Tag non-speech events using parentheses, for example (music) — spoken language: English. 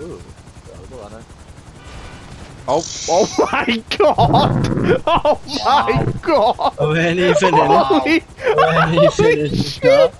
Ooh, oh Oh, oh my god! (laughs) Oh my wow. god! Oh, when he finished, Holy, when he holy finished, shit!